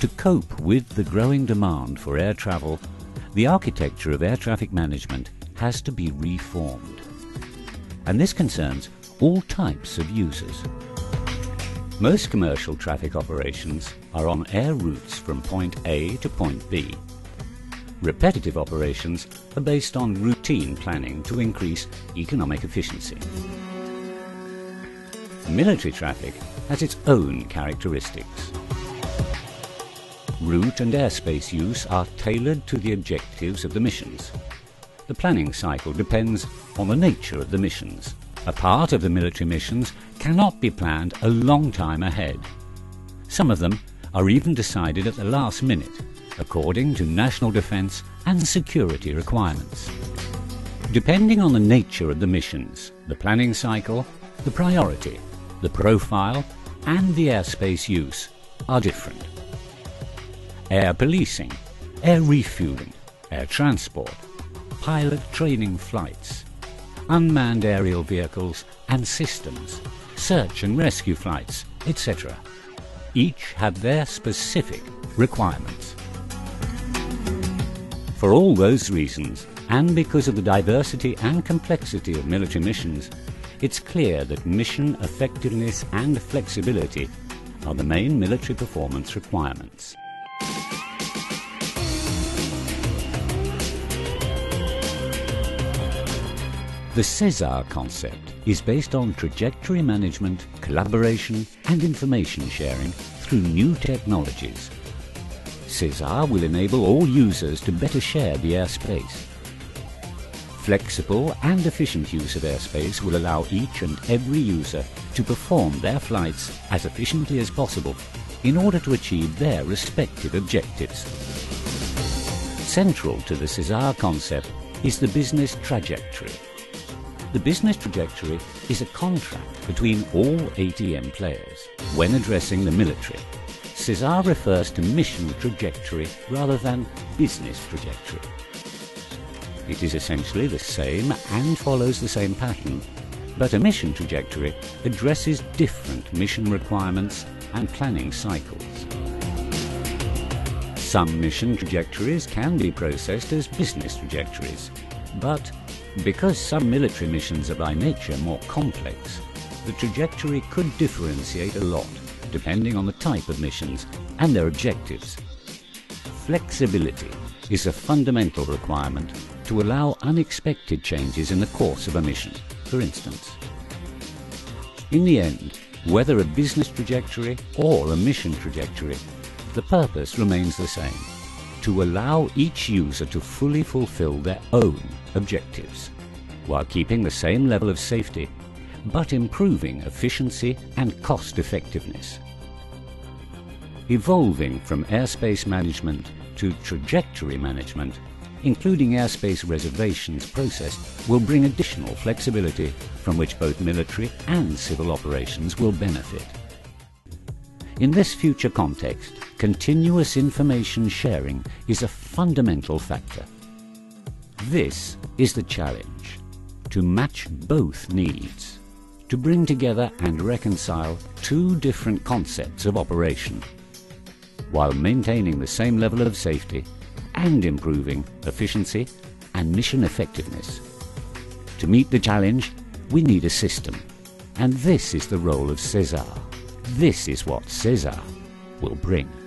To cope with the growing demand for air travel, the architecture of air traffic management has to be reformed. And this concerns all types of users. Most commercial traffic operations are on air routes from point A to point B. Repetitive operations are based on routine planning to increase economic efficiency. Military traffic has its own characteristics. Route and airspace use are tailored to the objectives of the missions. The planning cycle depends on the nature of the missions. A part of the military missions cannot be planned a long time ahead. Some of them are even decided at the last minute, according to national defence and security requirements. Depending on the nature of the missions, the planning cycle, the priority, the profile and the airspace use are different. Air policing, air refueling, air transport, pilot training flights, unmanned aerial vehicles and systems, search and rescue flights, etc. Each have their specific requirements. For all those reasons, and because of the diversity and complexity of military missions, it's clear that mission effectiveness and flexibility are the main military performance requirements. The SESAR concept is based on trajectory management, collaboration and information sharing through new technologies. SESAR will enable all users to better share the airspace. Flexible and efficient use of airspace will allow each and every user to perform their flights as efficiently as possible in order to achieve their respective objectives. Central to the SESAR concept is the business trajectory. The business trajectory is a contract between all ATM players. When addressing the military, SESAR refers to mission trajectory rather than business trajectory. It is essentially the same and follows the same pattern, but a mission trajectory addresses different mission requirements and planning cycles. Some mission trajectories can be processed as business trajectories, but because some military missions are by nature more complex, the trajectory could differentiate a lot depending on the type of missions and their objectives. Flexibility is a fundamental requirement to allow unexpected changes in the course of a mission, for instance. In the end, whether a business trajectory or a mission trajectory, the purpose remains the same to allow each user to fully fulfill their own objectives, while keeping the same level of safety, but improving efficiency and cost effectiveness. Evolving from airspace management to trajectory management, including airspace reservations process, will bring additional flexibility from which both military and civil operations will benefit. In this future context, continuous information sharing is a fundamental factor. This is the challenge, to match both needs, to bring together and reconcile two different concepts of operation, while maintaining the same level of safety and improving efficiency and mission effectiveness. To meet the challenge, we need a system, and this is the role of SESAR. This is what SESAR will bring.